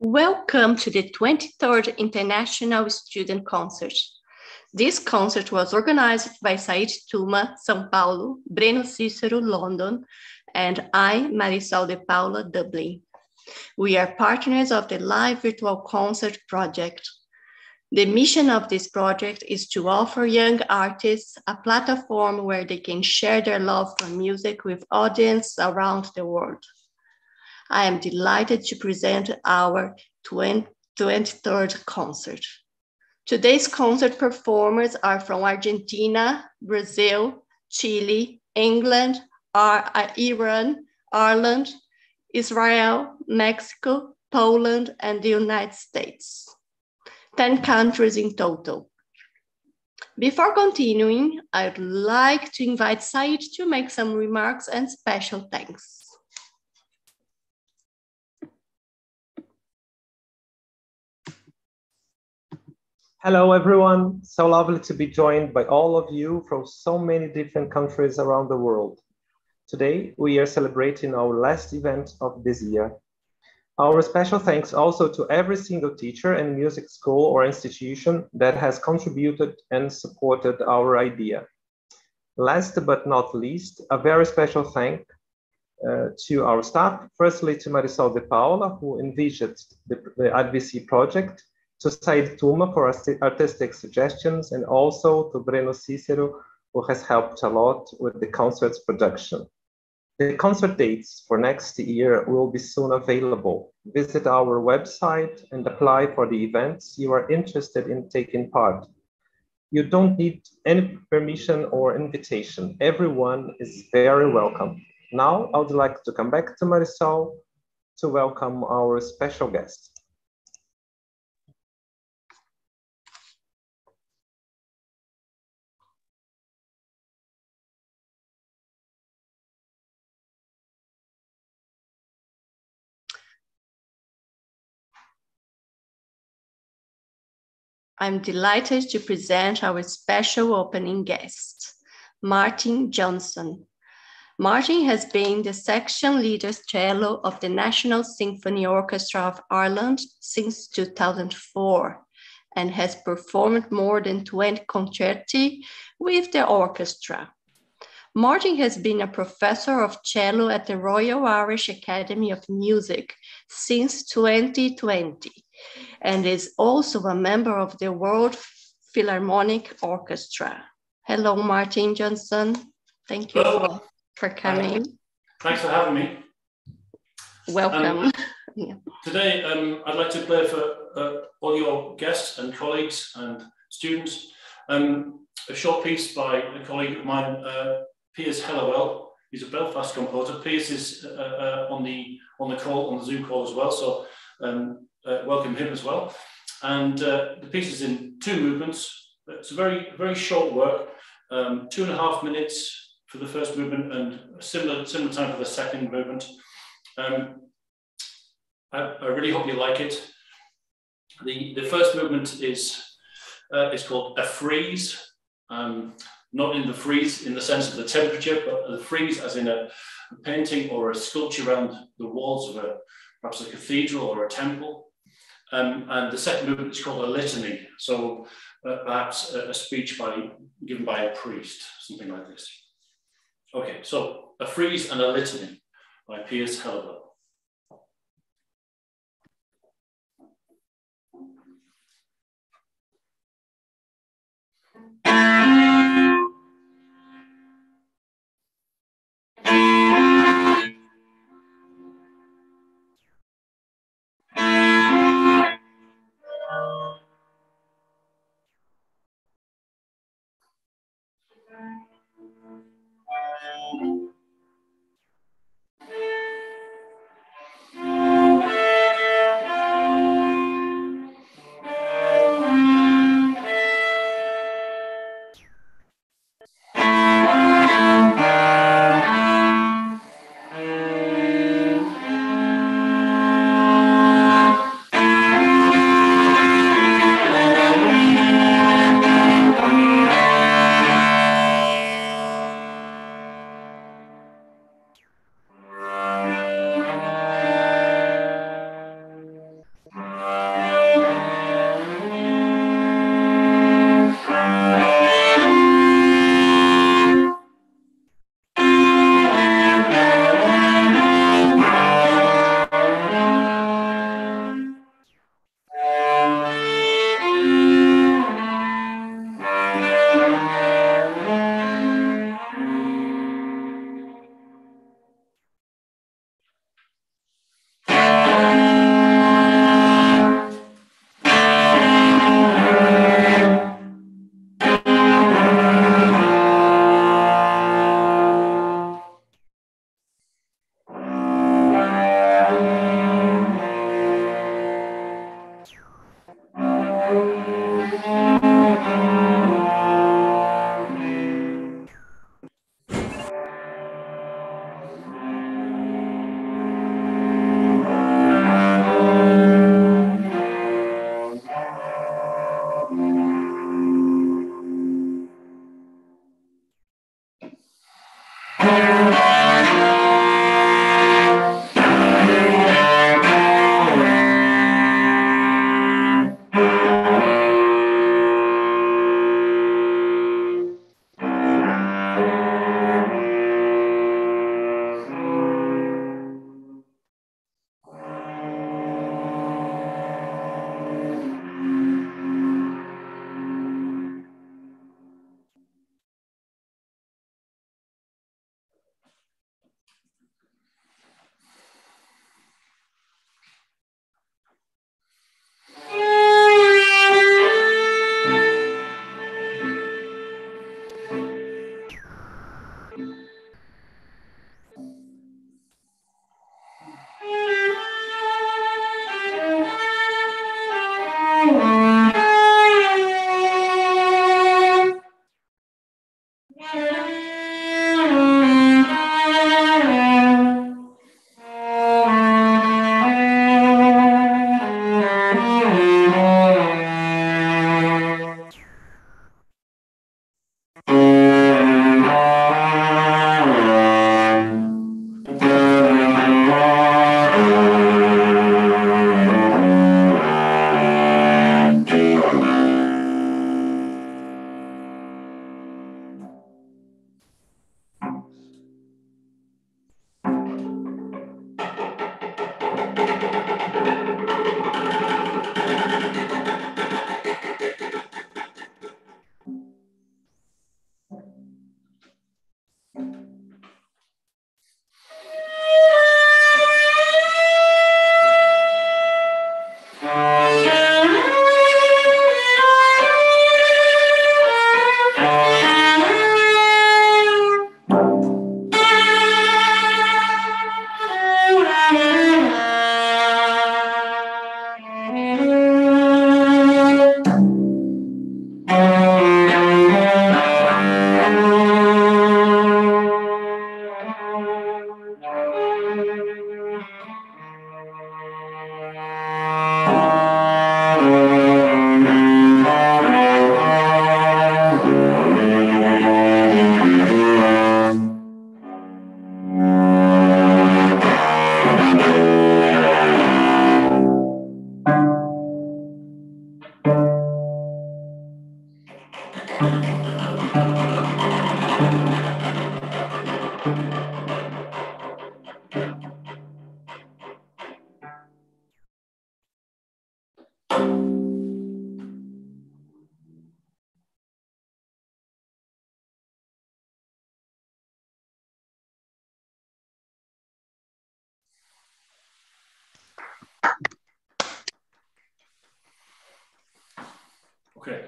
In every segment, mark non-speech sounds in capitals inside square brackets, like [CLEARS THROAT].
Welcome to the 23rd International Student Concert. This concert was organized by Said Tuma, São Paulo, Breno Cicero, London, and I, Marisol de Paula, Dublin. We are partners of the Live Virtual Concert Project. The mission of this project is to offer young artists a platform where they can share their love for music with audience around the world. I am delighted to present our 23rd concert. Today's concert performers are from Argentina, Brazil, Chile, England, Iran, Ireland, Israel, Mexico, Poland, and the United States. 10 countries in total. Before continuing, I'd like to invite Said to make some remarks and special thanks. Hello, everyone. So lovely to be joined by all of you from so many different countries around the world. Today, we are celebrating our last event of this year. Our special thanks also to every single teacher and music school or institution that has contributed and supported our idea. Last but not least, a very special thank uh, to our staff, firstly to Marisol de Paula, who envisioned the, the project, to Said Tuma for artistic suggestions, and also to Breno Cicero, who has helped a lot with the concert's production. The concert dates for next year will be soon available. Visit our website and apply for the events you are interested in taking part. You don't need any permission or invitation. Everyone is very welcome. Now, I would like to come back to Marisol to welcome our special guest. I'm delighted to present our special opening guest, Martin Johnson. Martin has been the section leader cello of the National Symphony Orchestra of Ireland since 2004 and has performed more than 20 concerti with the orchestra. Martin has been a professor of cello at the Royal Irish Academy of Music since 2020 and is also a member of the World Philharmonic Orchestra. Hello, Martin Johnson. Thank you for, for, coming. Thanks for having me. Welcome. Um, [LAUGHS] yeah. Today, um, I'd like to play for uh, all your guests and colleagues and students um, a short piece by a colleague of mine, uh, Piers Hellawell. He's a Belfast composer. Piers is uh, uh, on the on the call on the Zoom call as well, so um, uh, welcome him as well. And uh, the piece is in two movements. It's a very very short work, um, two and a half minutes for the first movement and similar similar time for the second movement. Um, I, I, really hope you like it. The, the first movement is, uh, is called a frieze. um, not in the freeze in the sense of the temperature, but the frieze as in a, a painting or a sculpture around the walls of a, perhaps a cathedral or a temple. Um, and the second movement is called a litany. So uh, perhaps a, a, speech by, given by a priest, something like this. Okay, so a frieze and a litany by Piers Hellawell.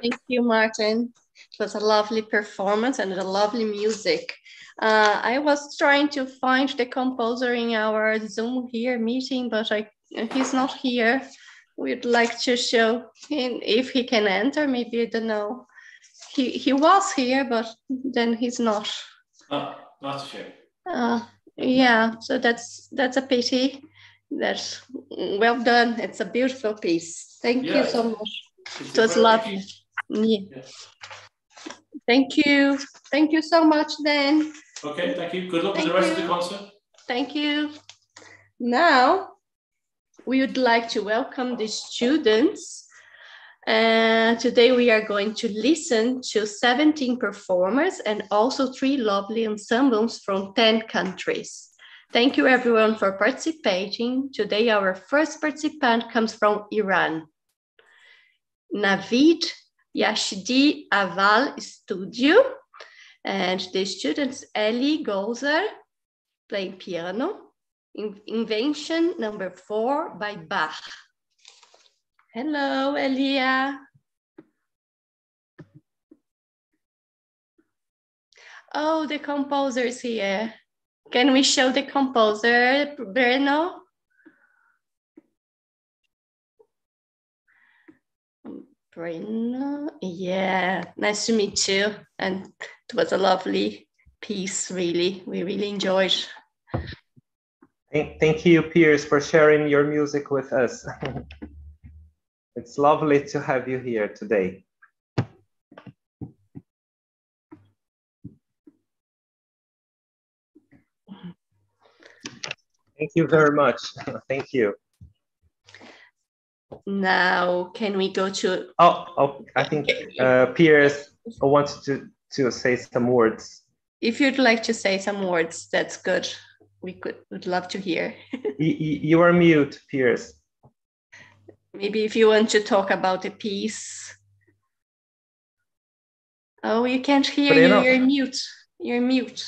Thank you, Martin. It was a lovely performance and a lovely music. Uh, I was trying to find the composer in our Zoom here meeting, but I, he's not here. We'd like to show him if he can enter. Maybe I don't know. He he was here, but then he's not. Oh, that's a shame. Uh, yeah, so that's that's a pity. That's well done. It's a beautiful piece. Thank Yeah, you so much. It's It was lovely. Yeah. Yeah. Thank you. Thank you so much, then. Okay, thank you. Good luck with the rest of the concert. Thank you. Now, we would like to welcome the students. Uh, today, we are going to listen to 17 performers and also three lovely ensembles from 10 countries. Thank you, everyone, for participating. Today, our first participant comes from Iran. Navid Yashdi Aval Studio. And the students Ellie Gozer playing piano. In- Invention number four by Bach. Hello, Elia. Oh, the composer is here. Can we show the composer, Breno? Breno, yeah, nice to meet you. And it was a lovely piece, really. We really enjoyed. Thank, thank you, Piers, for sharing your music with us. [LAUGHS] it's lovely to have you here today. Thank you very much. [LAUGHS] Thank you. Now, can we go to Oh, oh I think uh, Piers wants to, to say some words. if you'd like to say some words, that's good. We could would love to hear. [LAUGHS] You are mute, Piers. Maybe if you want to talk about a piece. Oh, you can't hear you. You're mute. You're mute.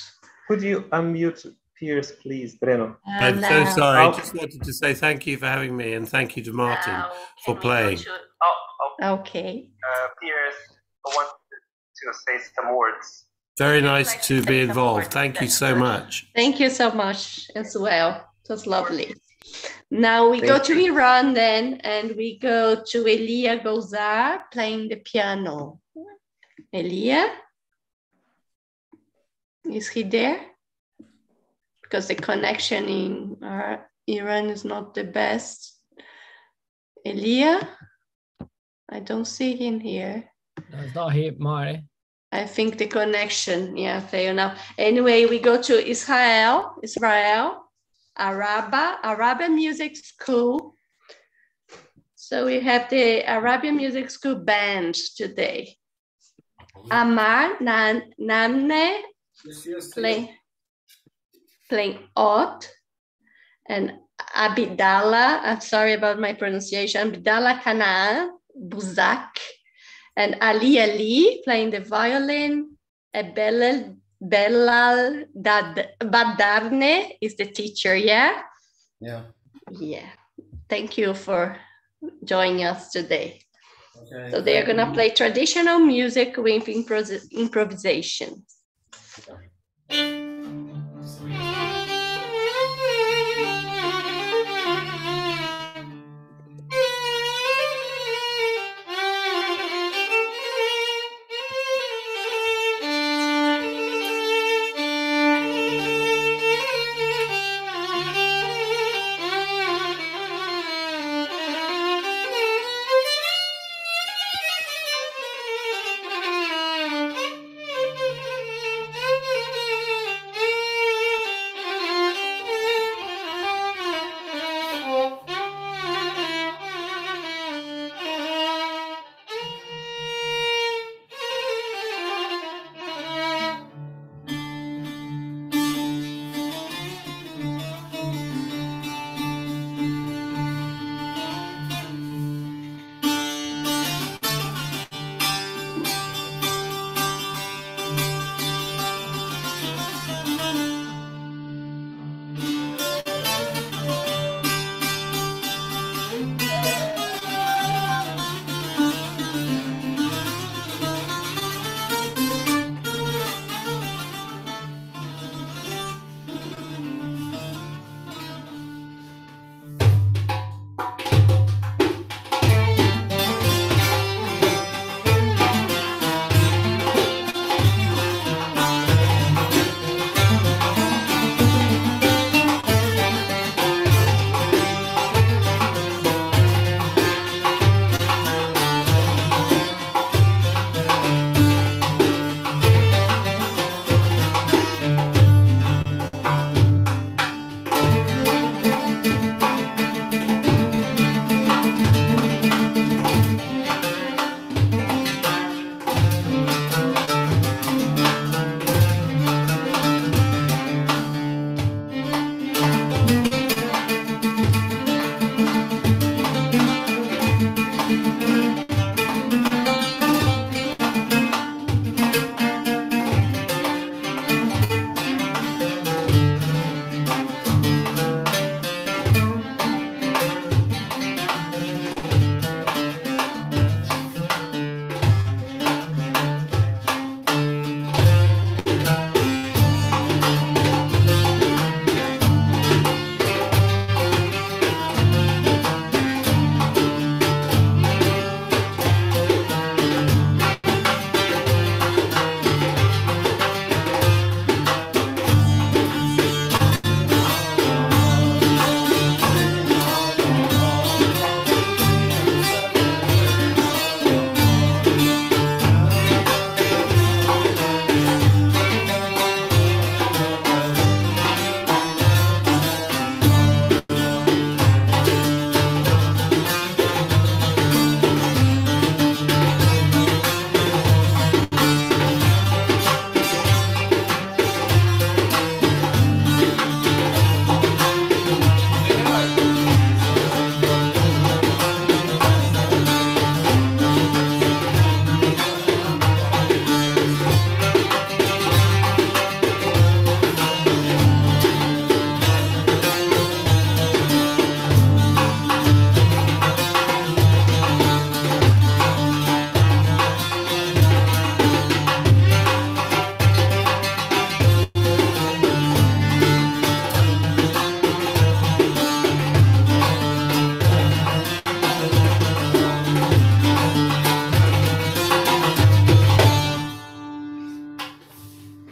Could you unmute Piers, please, Breno? I'm so now- sorry. I just wanted to say thank you for having me and thank you to Martin. now for can we go playing. to- Oh, oh Okay. uh, Piers wants to say some words. Very nice like to to be involved. words. Thank you so much. Thank you so much as well. It was lovely. Now we go Thank to Iran then, and we go to Elia Gozar playing the piano. Elia? Is he there? Because the connection in uh, Iran is not the best. Elia? I don't see him here. No, it's not here, Mari. I think the connection, yeah, fail now. Anyway, we go to Israel, Israel, Arraba, Arabian Music School. So we have the Arabian Music School band today. Ammar Nan- Namne playing, playing oud, and Abidallah, I'm sorry about my pronunciation, Abidallah Kana buzuq, and Ali Ali playing the violin. and Belal, Belal Dad, Badarne is the teacher, yeah? Yeah. Yeah. Thank you for joining us today. Okay. So they are going to play traditional music with impro- improvisation. Thank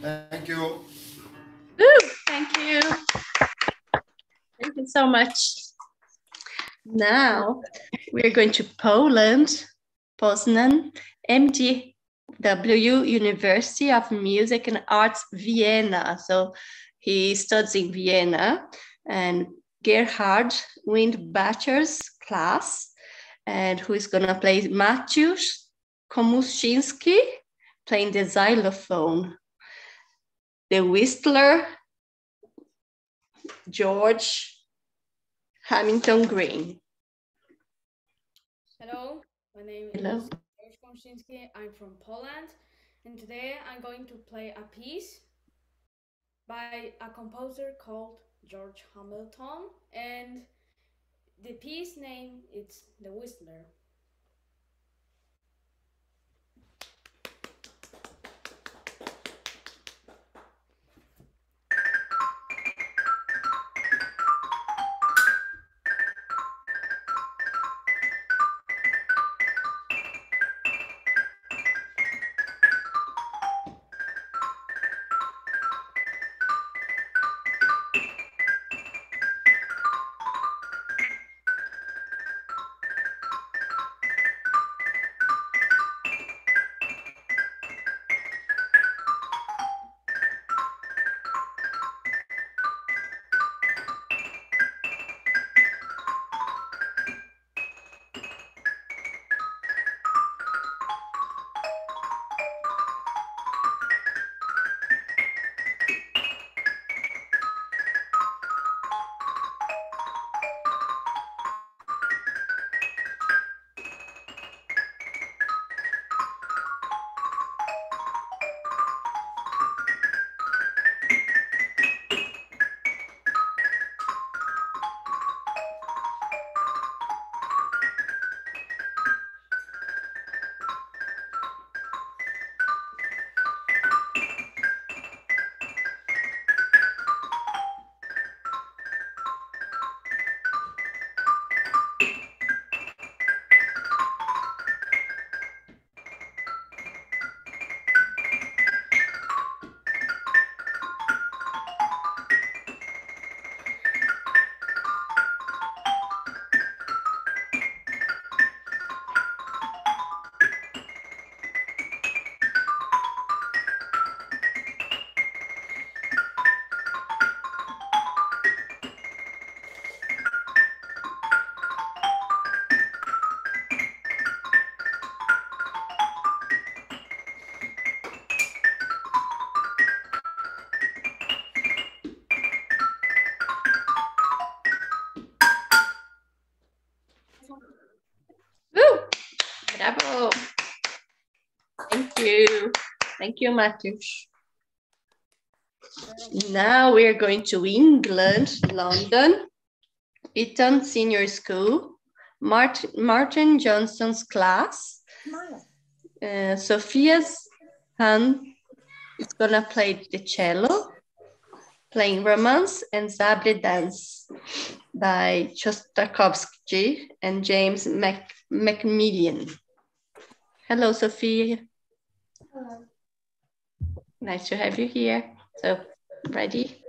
Thank you. Woo, thank you. Thank you so much. Now we're going to Poland, Poznan, MDW University of Music and Arts, Vienna. So he studies in Vienna and Gerhard Windbacher's class, and who is gonna play Mateusz Komusinski playing the xylophone. The whistler, George Hamilton Green. Hello, my name Hello. is George Komusinski. I'm from Poland, and today I'm going to play a piece by a composer called George Hamilton, and the piece name is The Whistler. Thank you, Mateusz. Now we're going to England, London, Eaton Senior School, Martin, Martin Johnson's class. Uh, Sophia Zhang is gonna play the cello, playing Romance and Sabre Dance by Shostakovsky and James Mac Macmillan. Hello, Sophia. Hello. Nice to have you here. So, ready?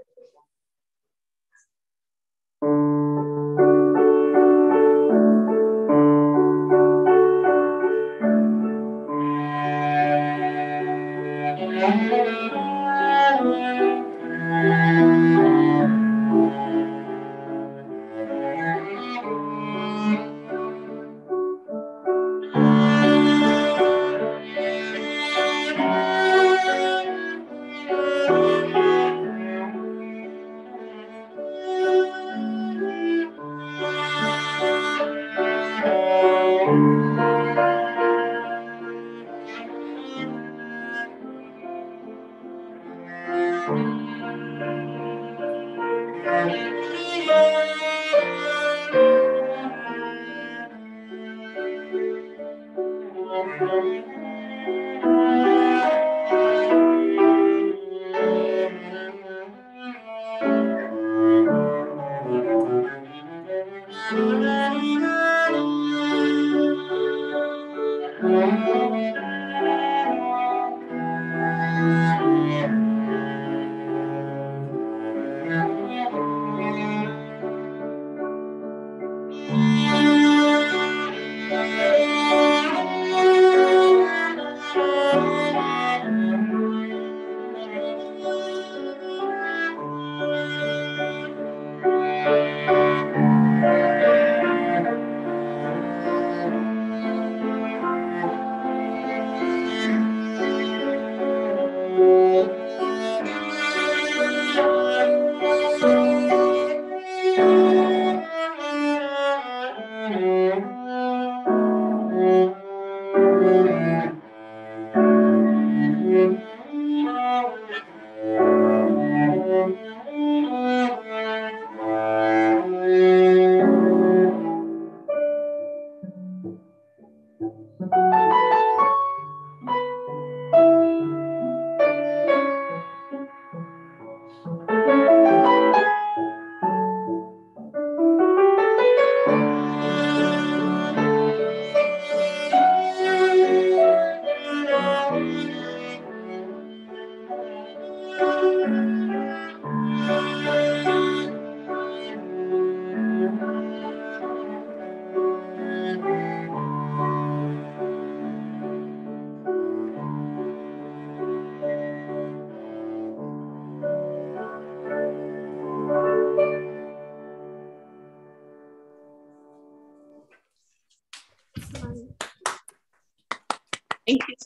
Música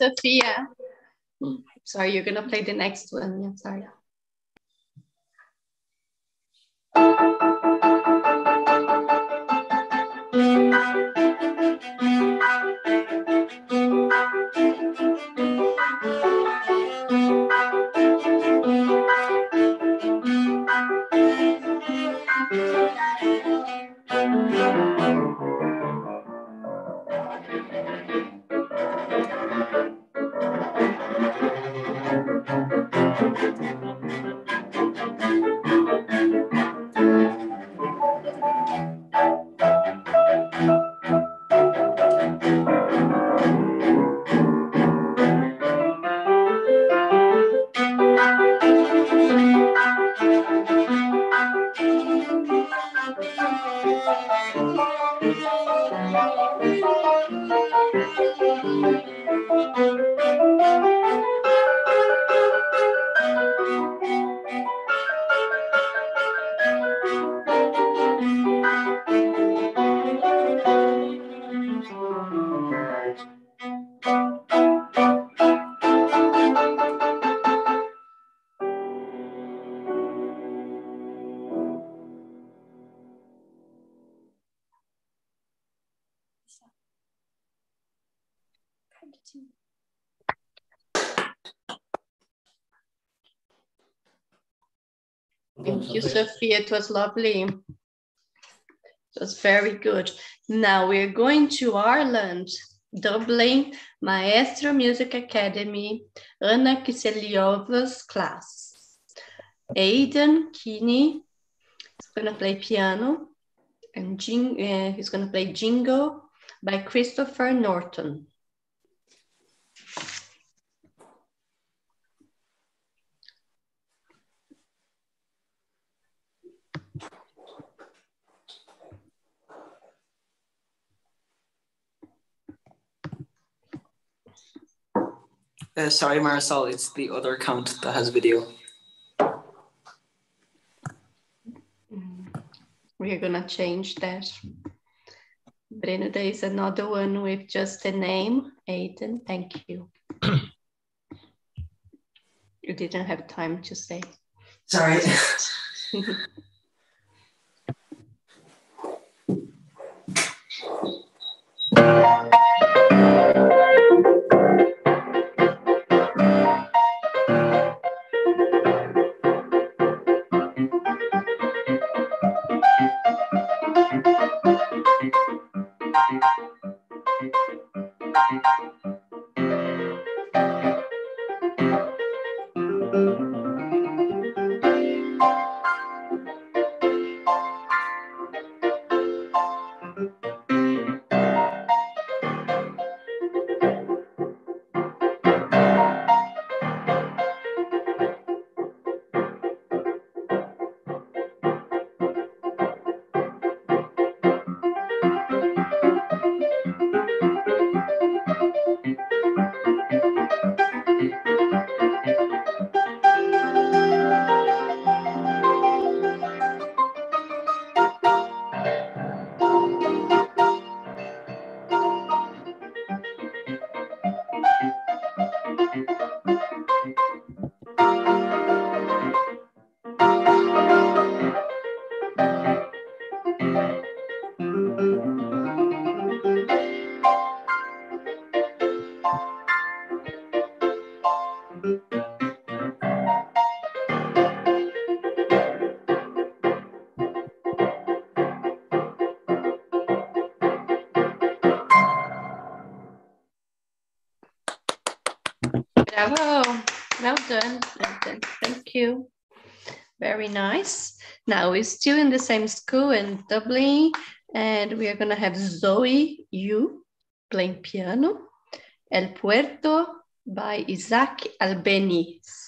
Sophia. Sorry, you're gonna play the next one. Yeah, sorry. Thank you, Sophia. It was lovely. It was very good. Now we're going to Ireland, Dublin, Maestro Music Academy, Anna Kiselyova's class. Aidan Keeney is going to play piano, and Jing, uh, he's going to play Jingo by Christopher Norton. Uh, sorry, Marisol, it's the other account that has video. We're gonna change that. Breno, there is another one with just a name. Aidan, thank you. you didn't have time to say. Sorry. [LAUGHS] Bravo. Well done. Well done. Thank you. Very nice. Now we're still in the same school in Dublin, and we are going to have Zoe Yu playing piano. El Puerto by Isaac Albeniz.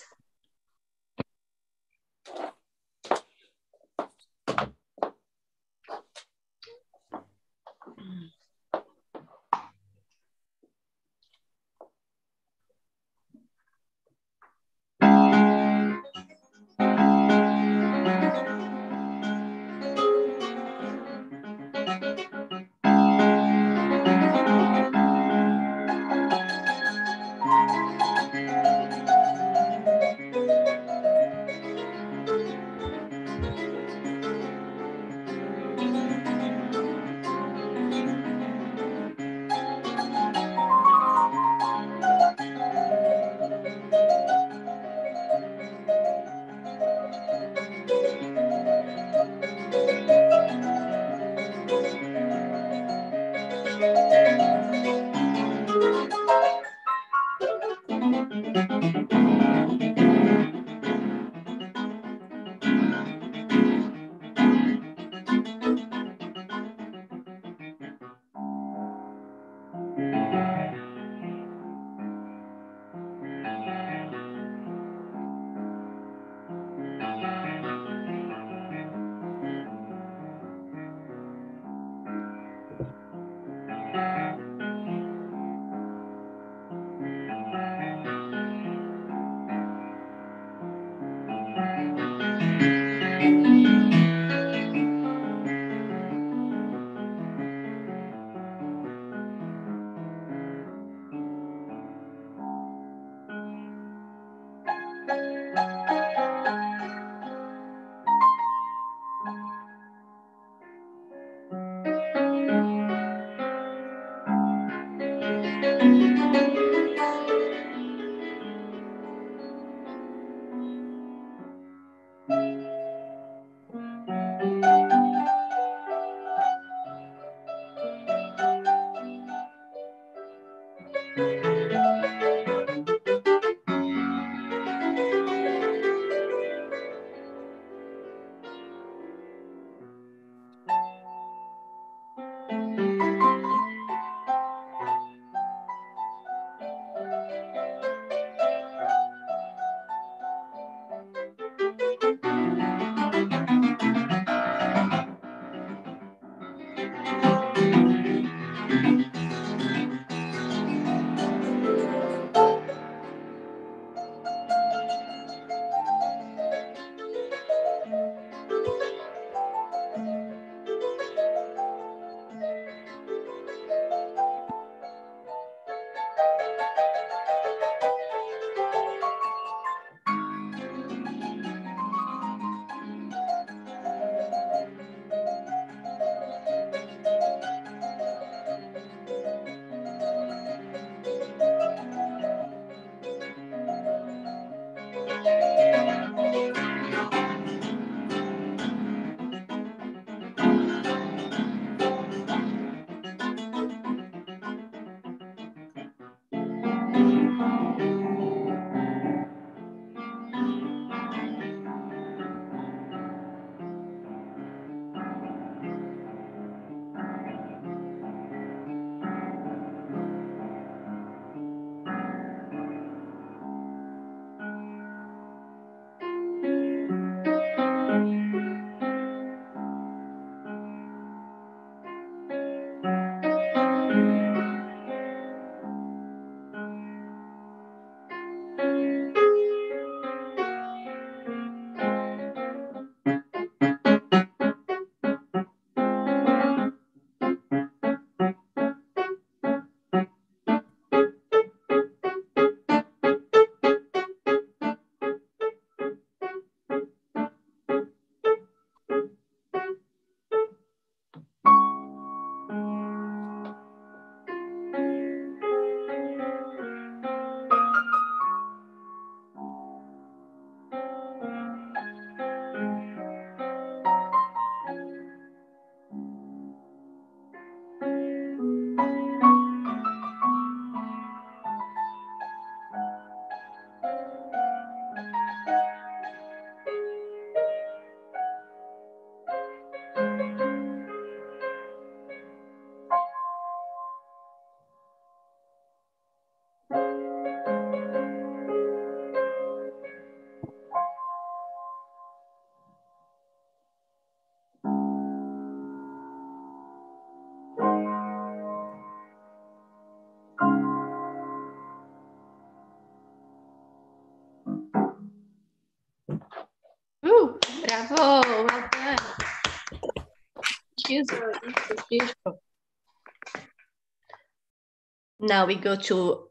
Now we go to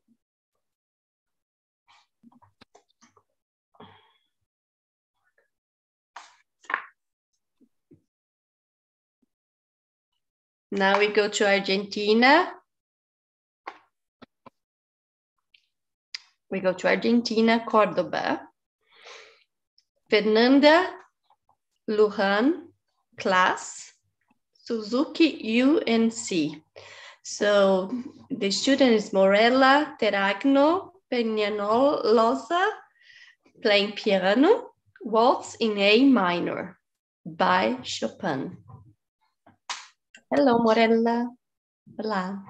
Now we go to Argentina. We go to Argentina, Cordoba. Fernanda Lujan, class, Suzuki UNC. So the student is Morella Terragno Peñaloza, playing piano, waltz in A minor by Chopin. Hello, Morella. Hola.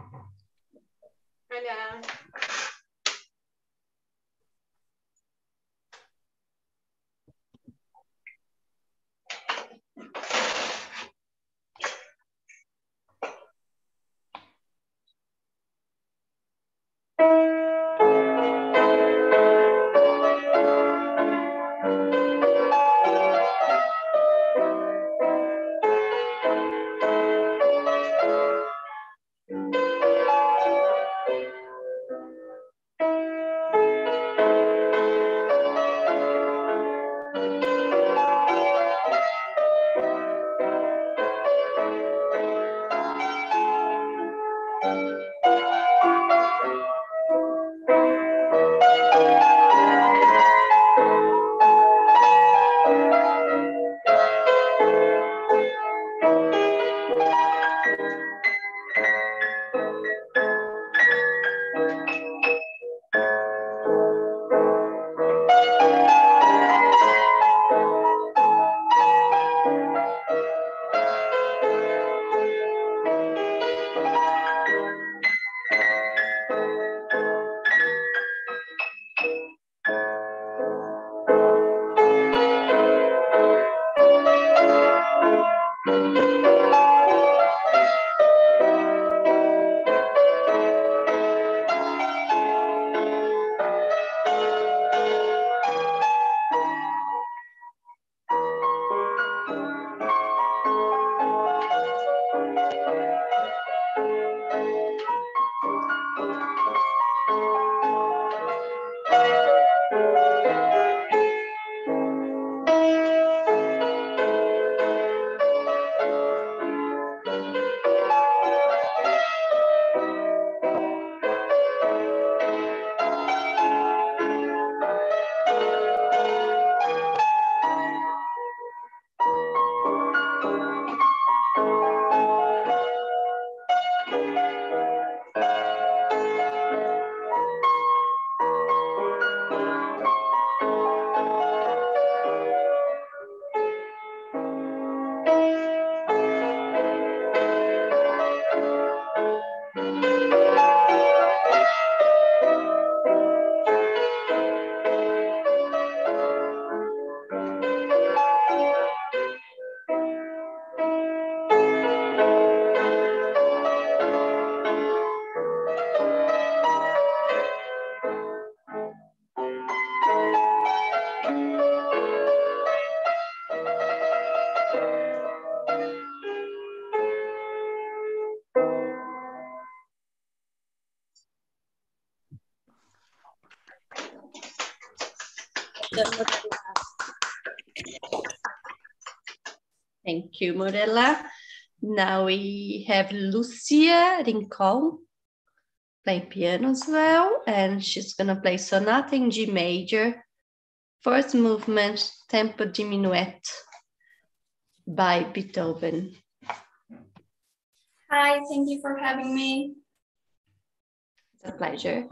Hola. Morella. Now we have Lucia Rincon playing piano as well, and she's gonna play Sonata in G major, first movement, tempo diminuet by Beethoven. Hi, thank you for having me. It's a pleasure.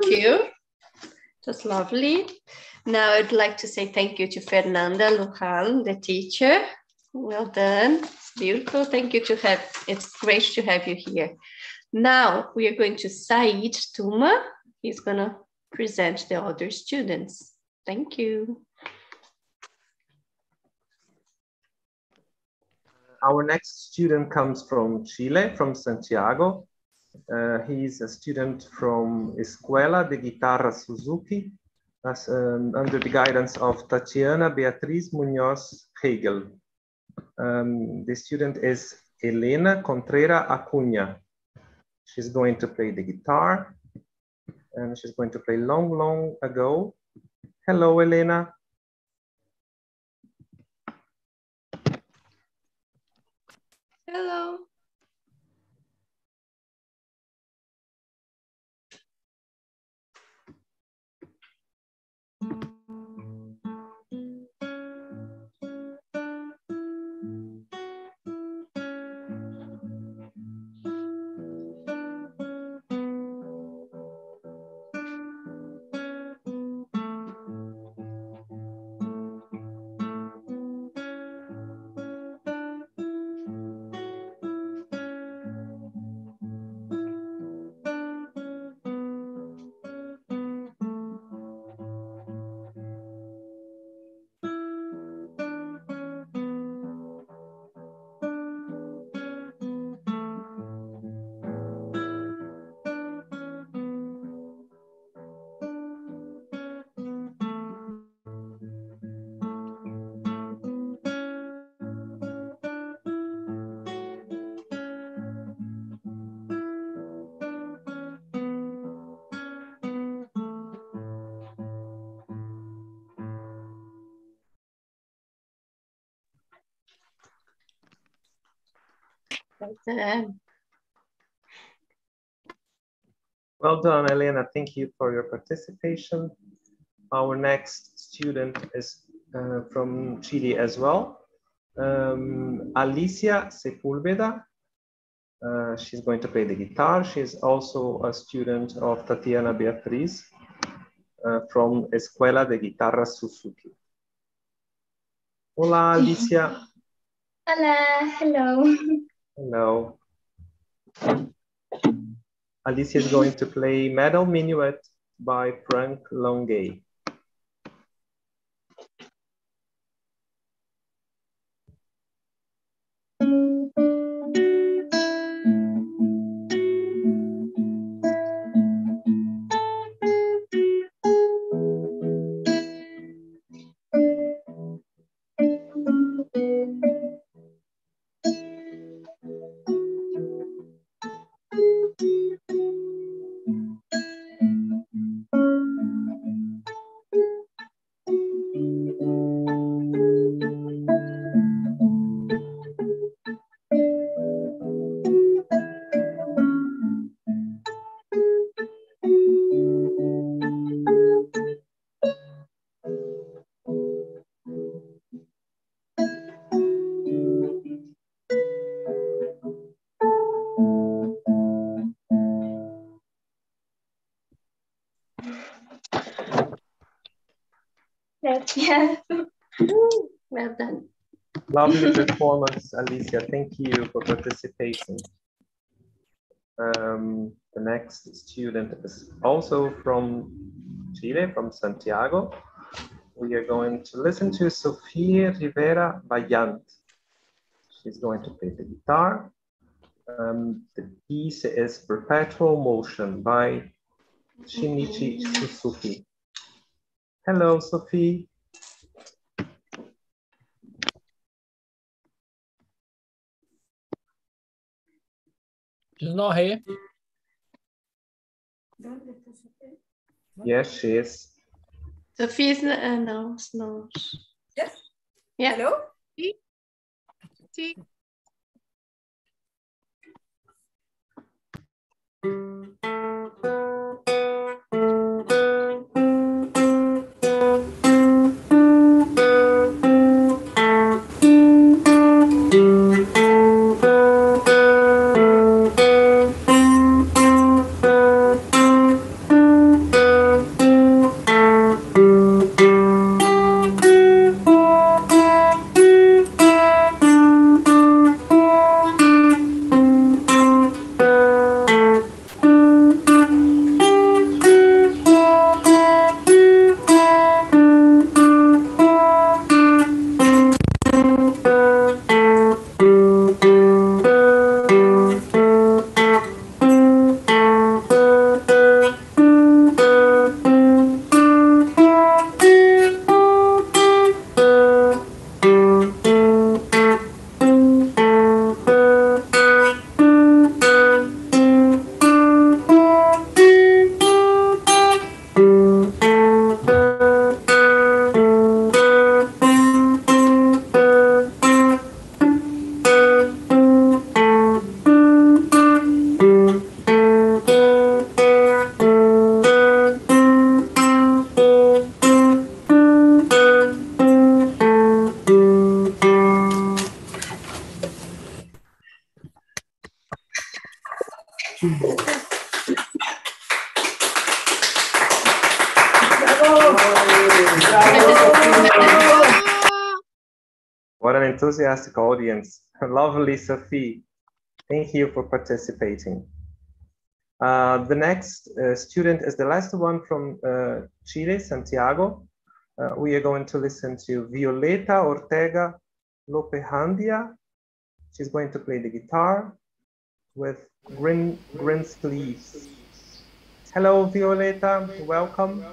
Thank you. That's lovely. Now I'd like to say thank you to Fernanda Lujan, the teacher. Well done. It's beautiful. Thank you to have, it's great to have you here. Now we are going to Said Tuma. He's gonna present the other students. Thank you. Our next student comes from Chile, from Santiago. Uh, he's a student from Escuela de Guitarra Suzuki, as, um, under the guidance of Tatiana Beatriz Munoz Hegel. Um, the student is Elena Contrera Acuña. She's going to play the guitar and she's going to play Long, Long Ago. Hello, Elena. [LAUGHS] Well done. Elena. Thank you for your participation. Our next student is uh, from Chile as well. Um, Alicia Sepulveda. Uh, she's going to play the guitar. She's also a student of Tatiana Beatriz uh, from Escuela de Guitarra Suzuki. Hola, Alicia. [LAUGHS] Hola, hello. [LAUGHS] Hello. Alicia is going to play Meadow Minuet by Frank Longay. Performance, Alicia. Thank you for participating. Um, the next student is also from Chile, from Santiago. We are going to listen to Sofia Rivera Vallant. She's going to play the guitar. Um, the piece is Perpetual Motion by Shinichi Suzuki. Hello, Sophie. She's not here. Yes, she is. Sophie's uh, no, it's not. Yes. Yeah. Hello? Sí. Thank enthusiastic audience. [LAUGHS] Lovely, Sophie. Thank you for participating. Uh, the next uh, student is the last one from uh, Chile, Santiago. Uh, we are going to listen to Violeta Ortega Lopehandia. She's going to play the guitar with green, green sleeves. Hello, Violeta, welcome.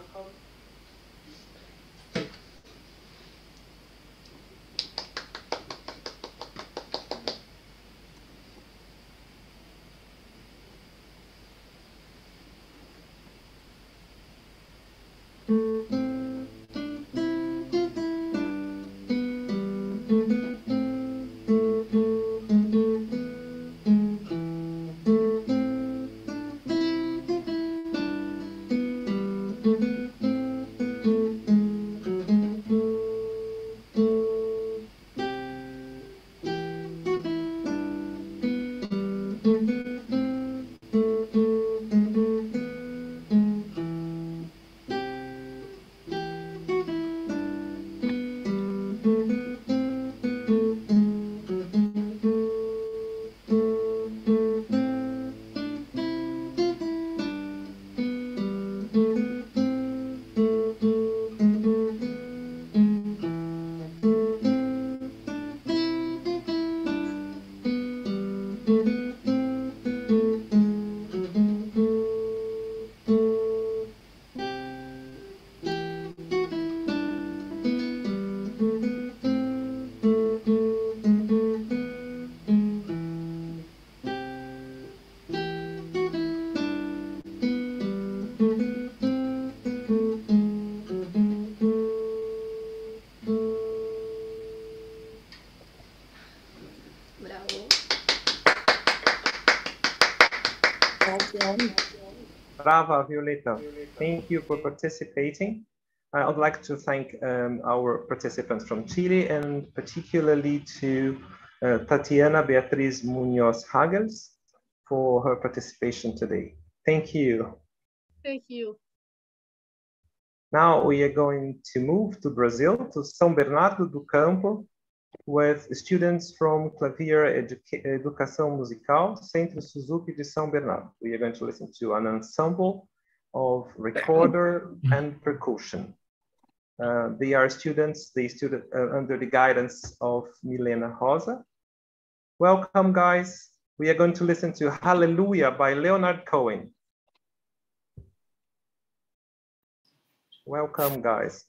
Brava, Violeta. Thank you for participating. I would like to thank um, our participants from Chile and particularly to uh, Tatiana Beatriz Munoz Hagels for her participation today. Thank you. Thank you. Now we are going to move to Brazil, to São Bernardo do Campo, with students from Clavier Educa Educação Musical, Centro Suzuki de São Bernardo. We are going to listen to an ensemble of recorder and percussion. Uh, they are students, they student uh, under the guidance of Milena Rosa. Welcome, guys. We are going to listen to Hallelujah by Leonard Cohen. Welcome, guys.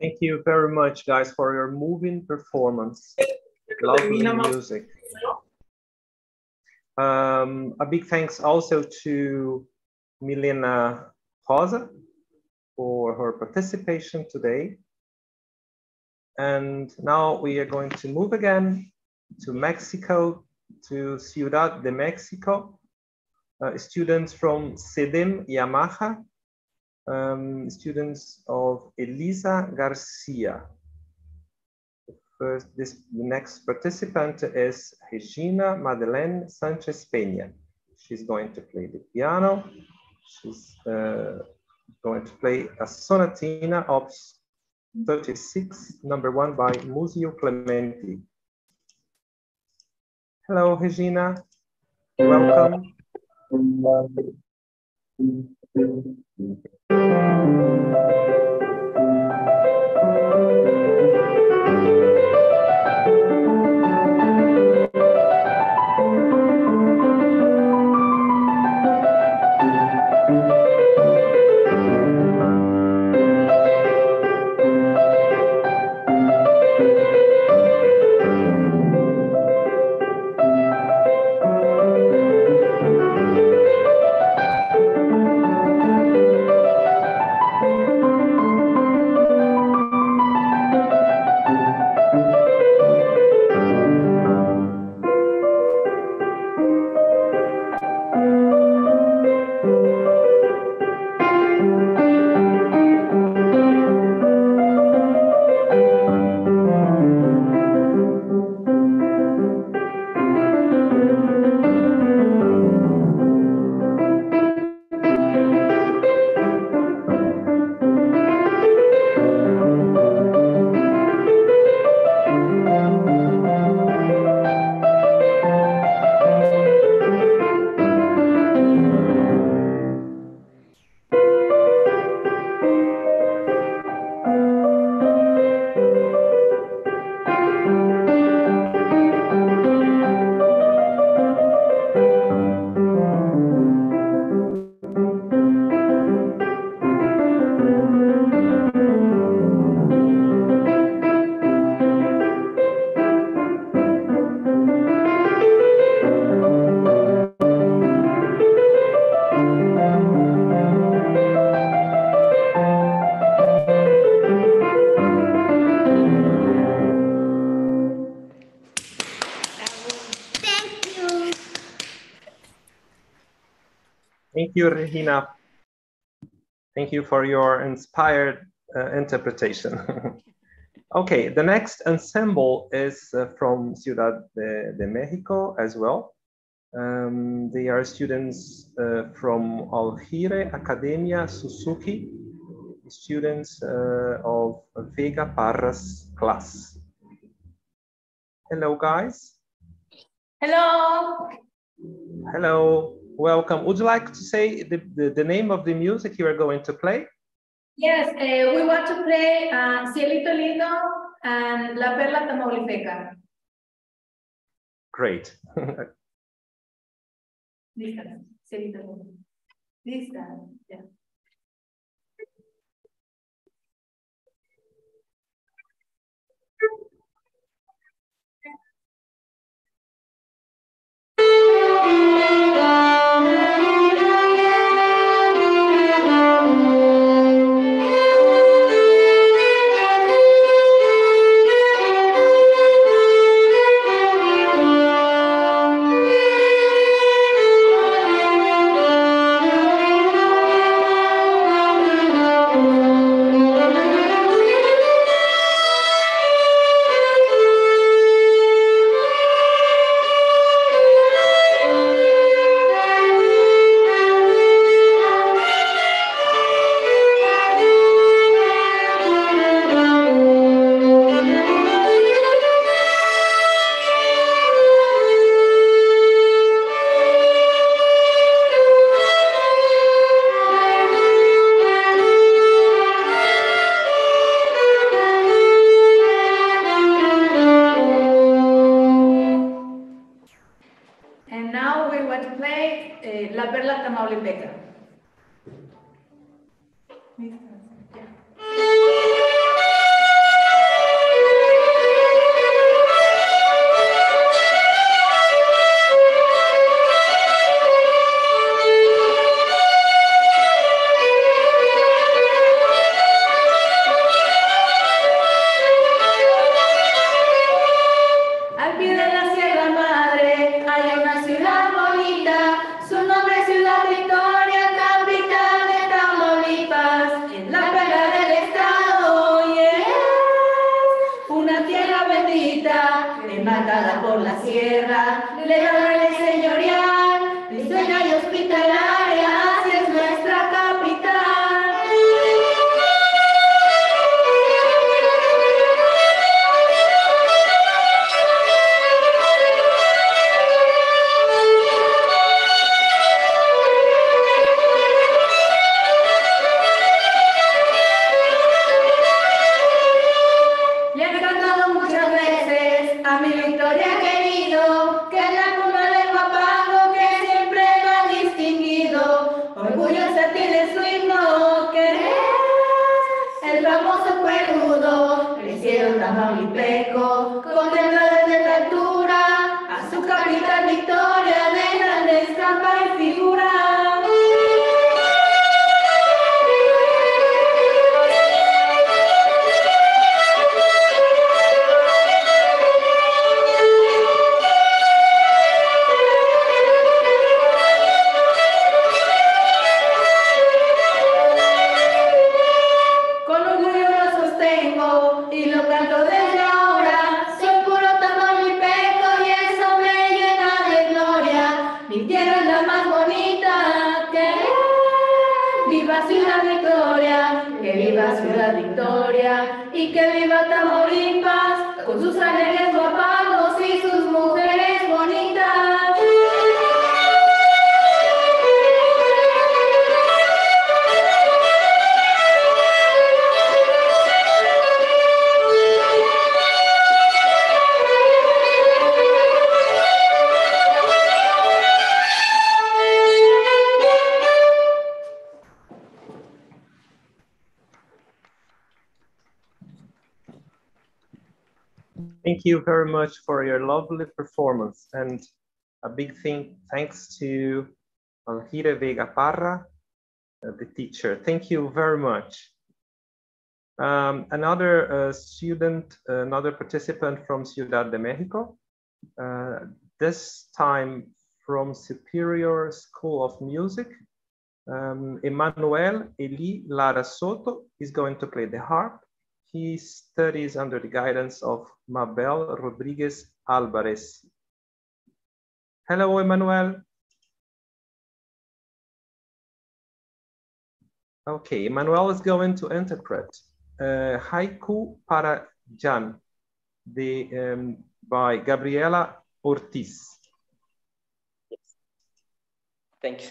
Thank you very much, guys, for your moving performance. Lovely music. Um, a big thanks also to Milena Rosa for her participation today. And now we are going to move again to Mexico, to Ciudad de Mexico. Uh, students from CEDEM Yamaha, um, students of Elisa Garcia. First, this the next participant is Regina Madeleine Sanchez Peña. She's going to play the piano. She's uh, going to play a sonatina of 36, number one by Muzio Clementi. Hello, Regina. Welcome. Thank you. Thank you, Regina. Thank you for your inspired uh, interpretation. [LAUGHS] okay, the next ensemble is uh, from Ciudad de, de, Mexico as well. Um, they are students uh, from Algire Academia Suzuki, students uh, of Vega Parra's class. Hello, guys. Hello. Hello welcome. Would you like to say the, the, the name of the music you are going to play? Yes, uh, we want to play uh, Cielito Lindo and La Perla Tamaulipeca. Great. Lista, Cielito Lindo. Lista, yeah. Thank you very much for your lovely performance and a big thing thanks to Alhira Vega Parra, uh, the teacher. Thank you very much. Um, another uh, student, another participant from Ciudad de Mexico, uh, this time from Superior School of Music. Um, Emmanuel Eli Lara Soto is going to play the harp. He studies under the guidance of Mabel Rodriguez Alvarez. Hello, Emmanuel. Okay, Emmanuel is going to interpret uh, Haiku para Jan the, um, by Gabriela Ortiz. Yes. Thank you.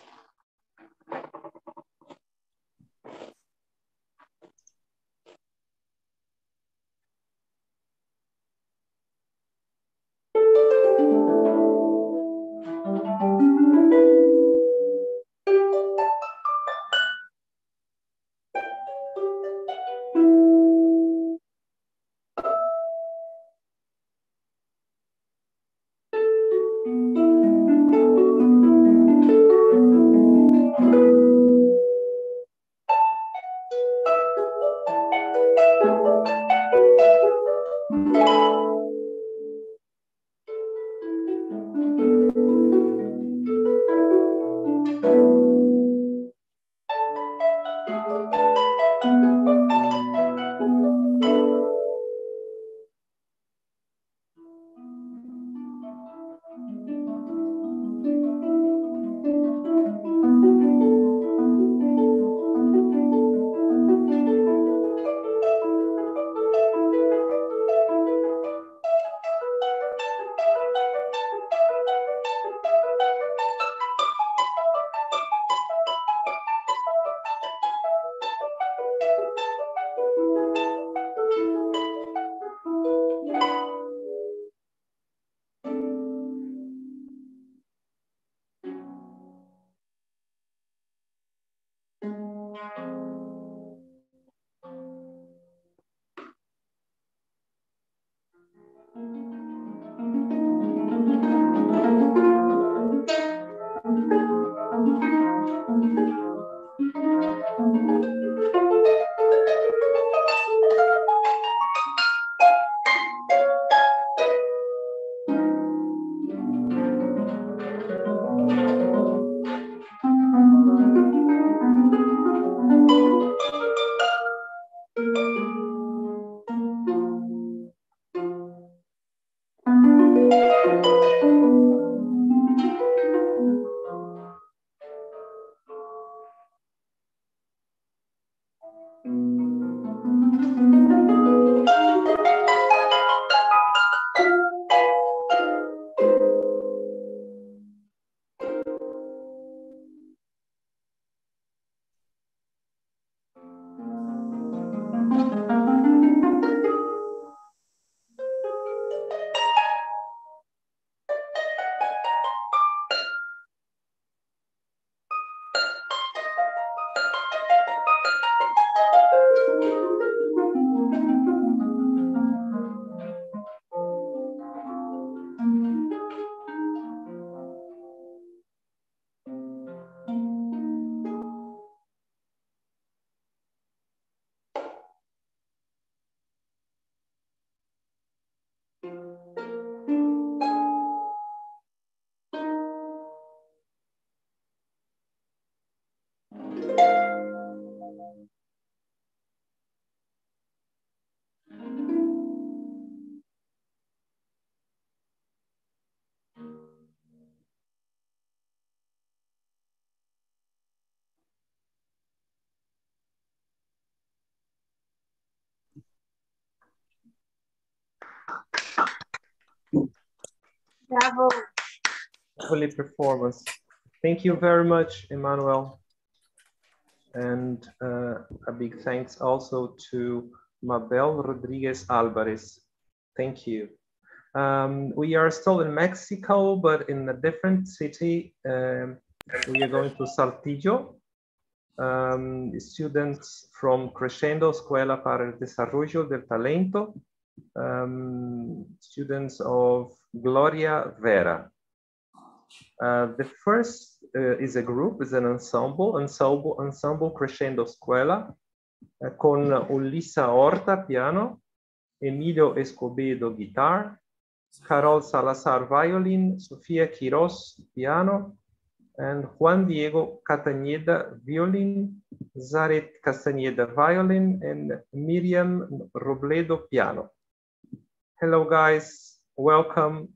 Bravo. Performance. Thank you very much, Emmanuel. And uh, a big thanks also to Mabel Rodriguez Alvarez. Thank you. Um, we are still in Mexico, but in a different city. Um, we are going to Saltillo. Um, students from Crescendo Escuela para el Desarrollo del Talento, um, students of Gloria Vera. Uh, the first uh, is a group, is an ensemble, ensemble, ensemble Crescendo Escuela, uh, con Ulissa Horta piano, Emilio Escobedo guitar, Carol Salazar violin, Sofia Quiroz piano, and Juan Diego Castañeda violin, Zaret Castañeda violin, and Miriam Robledo piano. Hello guys, welcome.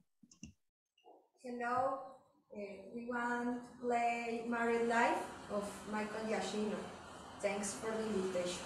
Hello, uh, we want to play Married Life of Michael Giacchino. Thanks for the invitation.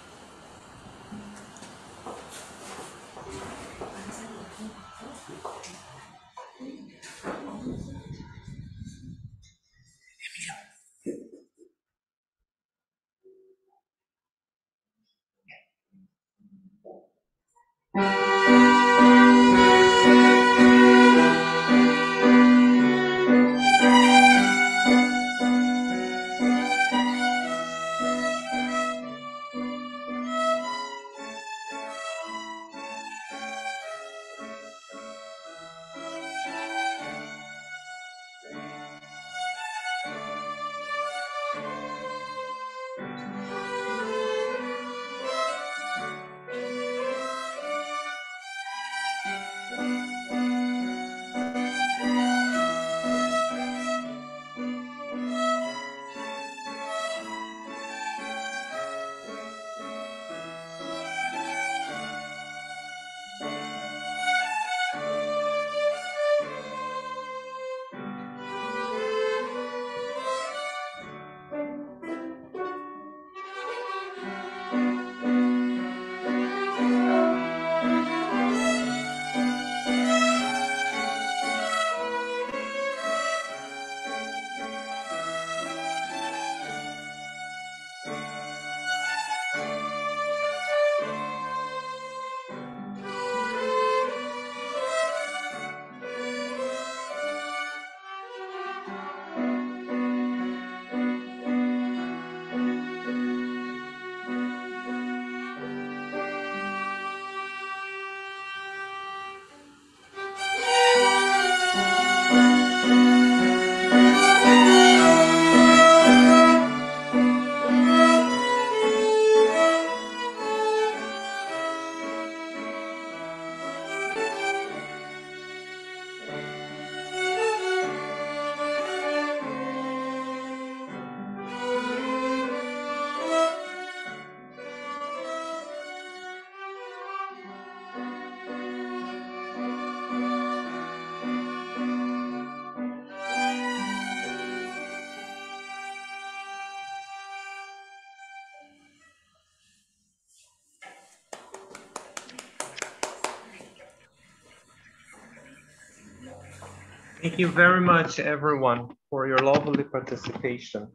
very much, everyone, for your lovely participation.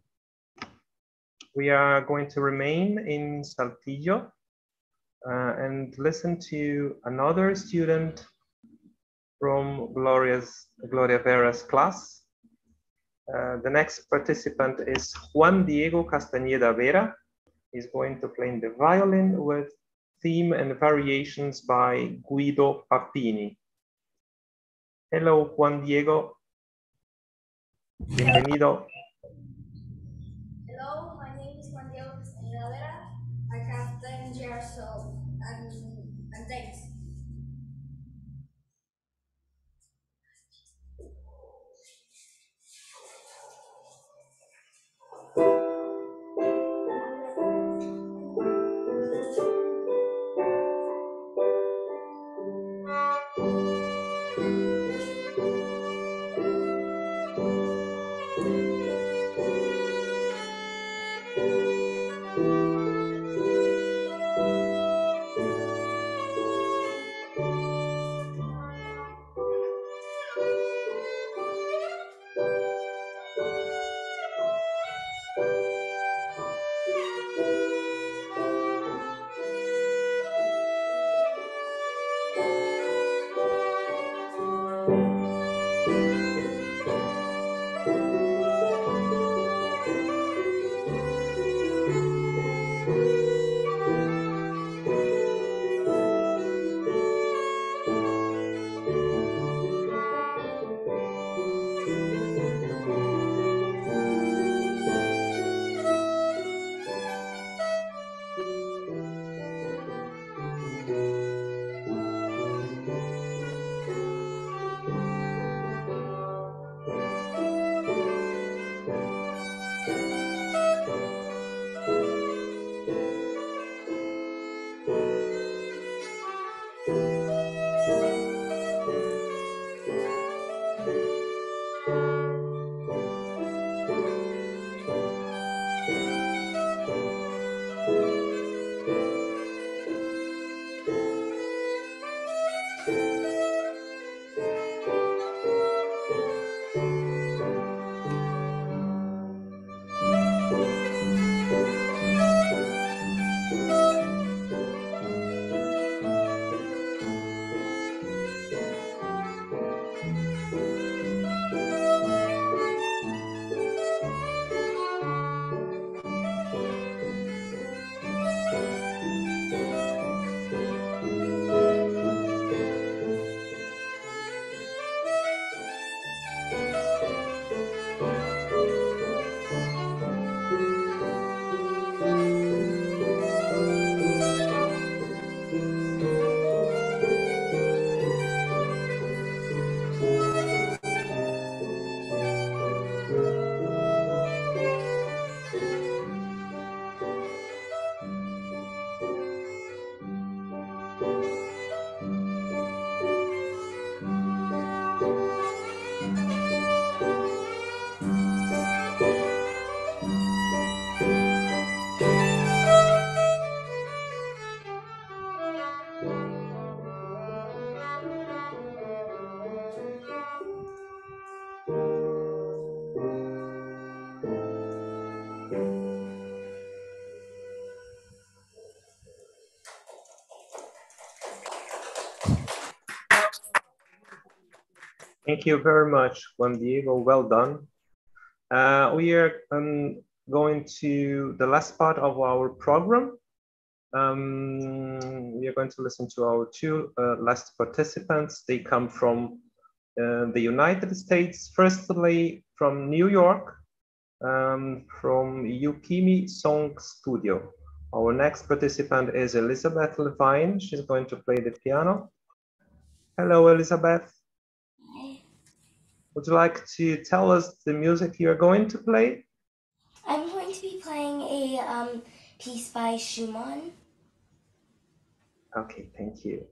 We are going to remain in Saltillo uh, and listen to another student from Gloria's, Gloria Vera's class. Uh, the next participant is Juan Diego Castañeda Vera. He's going to play the violin with theme and variations by Guido Papini. Hello, Juan Diego. Bienvenido. Hello, my name is Juan Diego Castañeda Vera. I have 10 years old and, and thanks. Thank you very much, Juan Diego. Well done. Uh, we are um, going to the last part of our program. Um, we are going to listen to our two uh, last participants. They come from uh, the United States, firstly from New York, um, from Yukimi Song Studio. Our next participant is Elizabeth Levine. She's going to play the piano. Hello, Elizabeth. Would you like to tell us the music you're going to play? I'm going to be playing a um, piece by Schumann. Okay, thank you.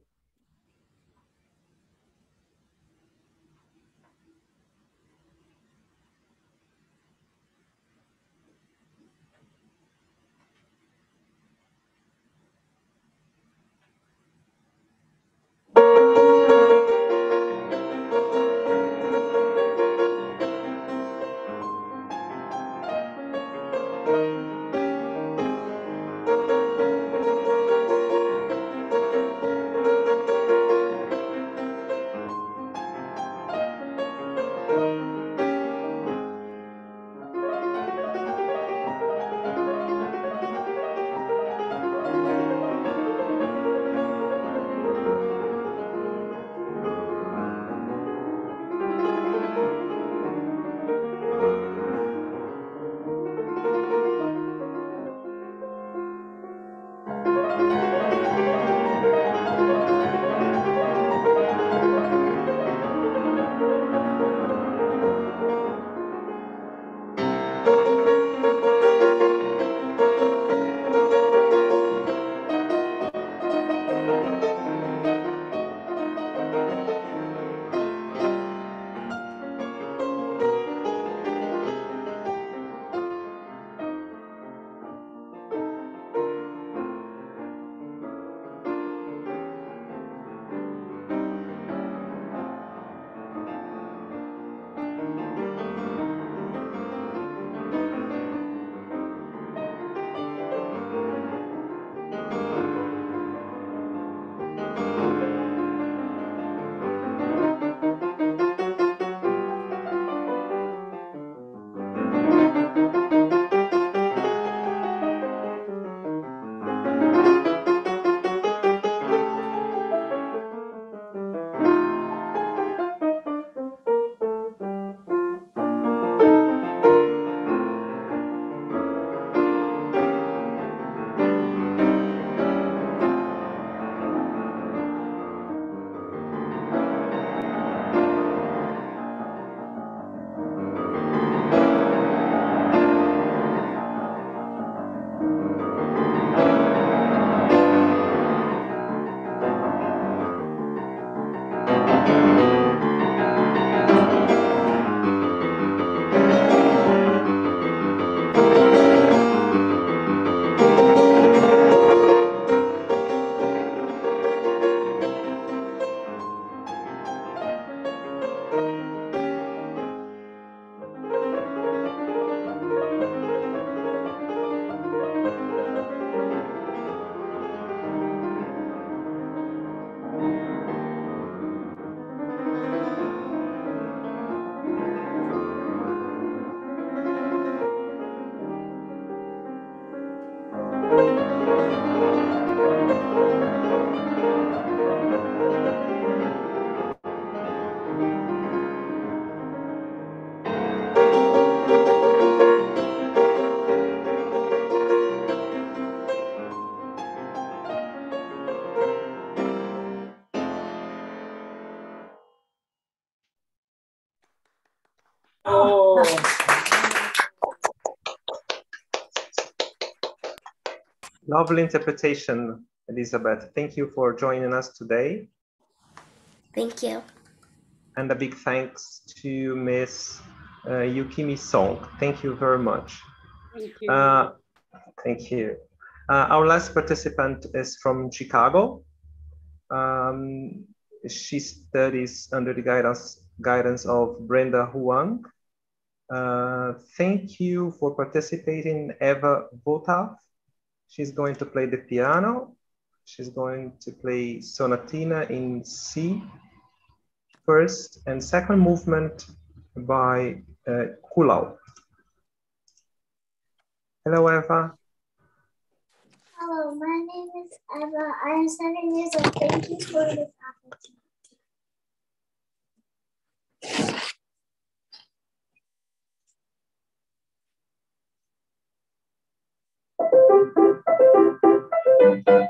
Lovely interpretation, Elizabeth. Thank you for joining us today. Thank you. And a big thanks to Miss uh, Yukimi Song. Thank you very much. Thank you. Uh, thank you. Uh, our last participant is from Chicago. Um, she studies under the guidance, guidance of Brenda Huang. Uh, thank you for participating, Eva Votav. She's going to play the piano. She's going to play Sonatina in C first and second movement by uh, Kuhlau. Hello, Eva. Hello, my name is Eva. I am seven years old. Thank you for this opportunity. Welcome.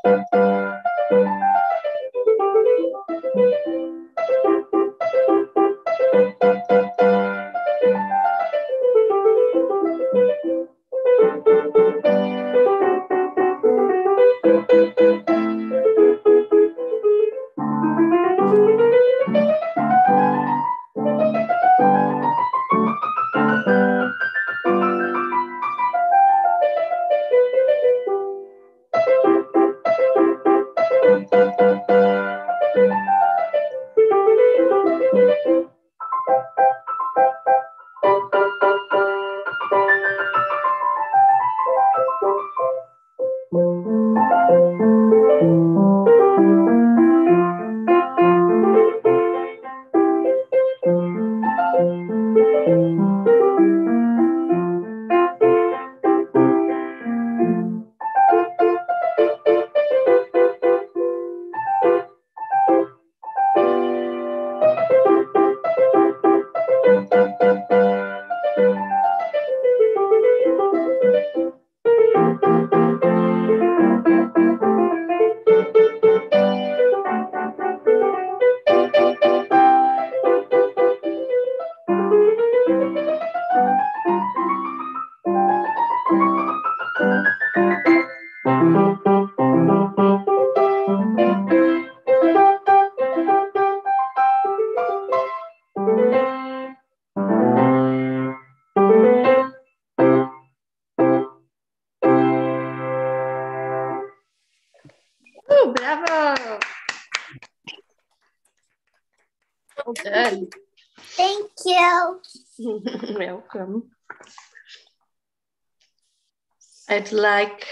I'd like.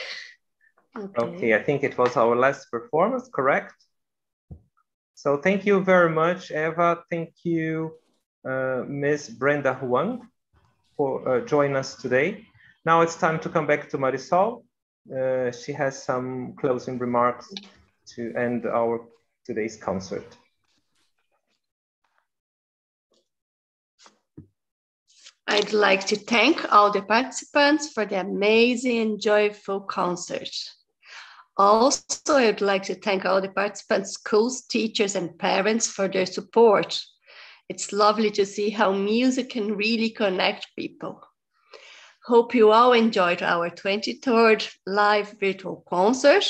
Okay. okay, I think it was our last performance, correct? So thank you very much, Eva. Thank you, uh, Ms. Brenda Huang, for uh, joining us today. Now it's time to come back to Marisol. Uh, she has some closing remarks to end our today's concert. I'd like to thank all the participants for the amazing and joyful concert. Also, I'd like to thank all the participants, schools, teachers, and parents for their support. It's lovely to see how music can really connect people. Hope you all enjoyed our 23rd live virtual concert.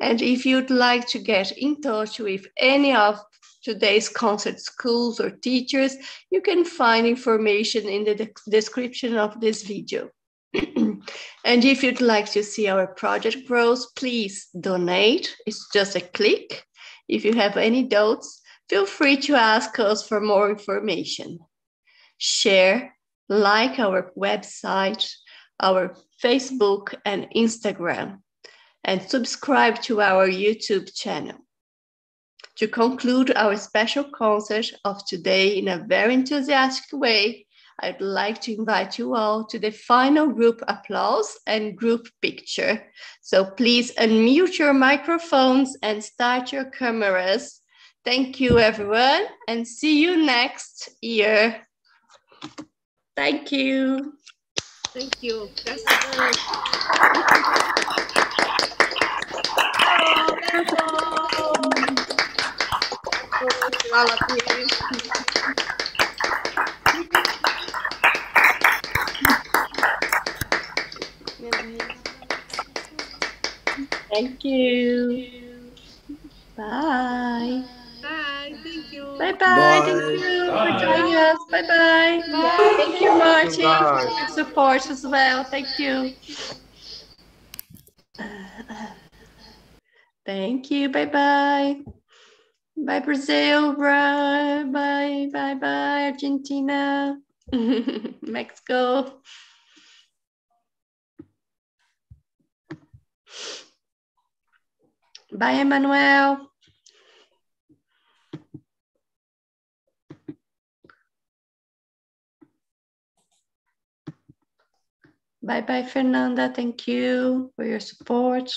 And if you'd like to get in touch with any of today's concert schools or teachers, you can find information in the de description of this video. [CLEARS THROAT] and if you'd like to see our project grows, please donate. It's just a click. If you have any doubts, feel free to ask us for more information. Share, like our website, our Facebook and Instagram, and subscribe to our YouTube channel. To conclude our special concert of today in a very enthusiastic way, I'd like to invite you all to the final group applause and group picture. So please unmute your microphones and start your cameras. Thank you, everyone, and see you next year. Thank you. Thank you. Thank you. Bye. Bye. Thank you. Bye bye. Thank you bye. for joining us. Bye bye. bye. Thank you, Martin, bye. for your support as well. Thank you. Thank you. Bye bye. Bye, Brazil. Bye, bye, bye, bye, Argentina, [LAUGHS] Mexico. Bye, Emmanuel. Bye bye, Fernanda. Thank you for your support.